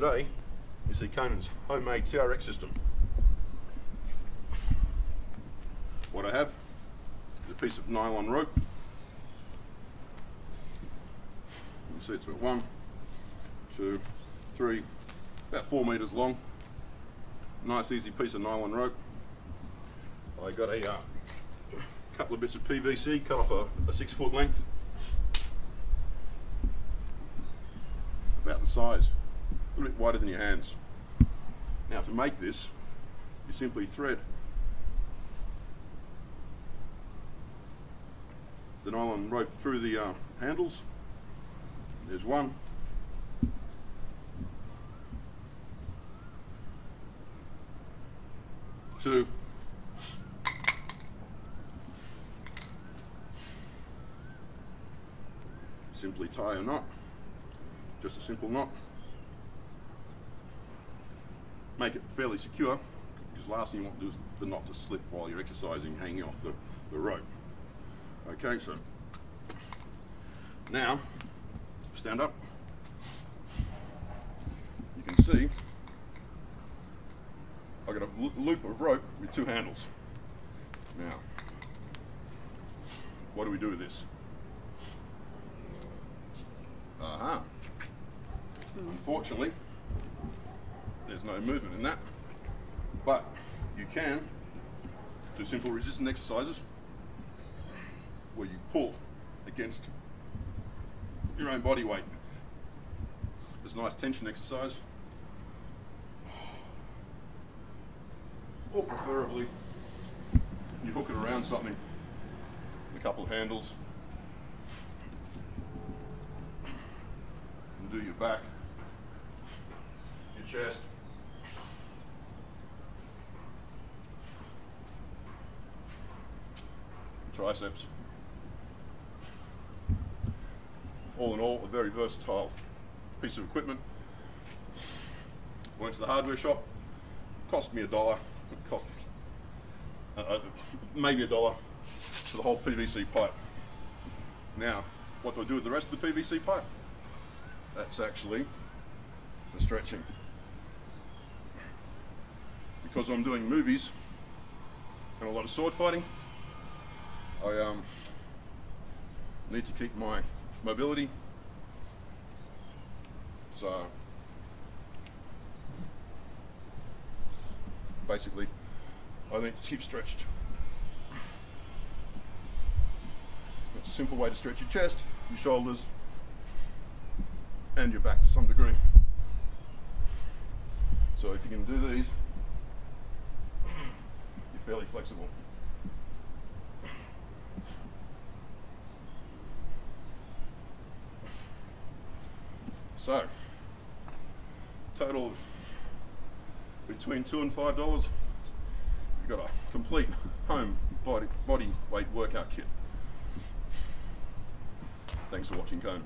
today is the Conan's homemade TRX system. What I have is a piece of nylon rope. You can see it's about one, two, three, about four meters long. Nice easy piece of nylon rope. I got a uh, couple of bits of PVC cut off a, a six foot length. About the size, a little bit wider than your hands. Now to make this, you simply thread the nylon rope through the uh, handles. There's one. Two. Simply tie a knot, just a simple knot. Make it fairly secure, because the last thing you want to do is the knot to slip while you're exercising hanging off the, the rope. Okay, so now stand up. You can see I've got a loop of rope with two handles. Now, what do we do with this? Uh-huh. Unfortunately, there's no movement in that, but you can do simple resistance exercises where you pull against your own body weight. It's a nice tension exercise. Or preferably, you hook it around something, a couple of handles, and do your back, your chest, triceps. all in all, a very versatile piece of equipment. Went to the hardware shop, cost me a dollar, it cost uh, uh maybe a dollar for the whole PVC pipe. Now, what do I do with the rest of the PVC pipe? That's actually for stretching. Because I'm doing movies and a lot of sword fighting, I um, need to keep my mobility. So basically, I need to keep stretched. It's a simple way to stretch your chest, your shoulders, and your back to some degree. So if you can do these, you're fairly flexible. So, total of between two and five dollars, you've got a complete home body, body weight workout kit. Thanks for watching Conan.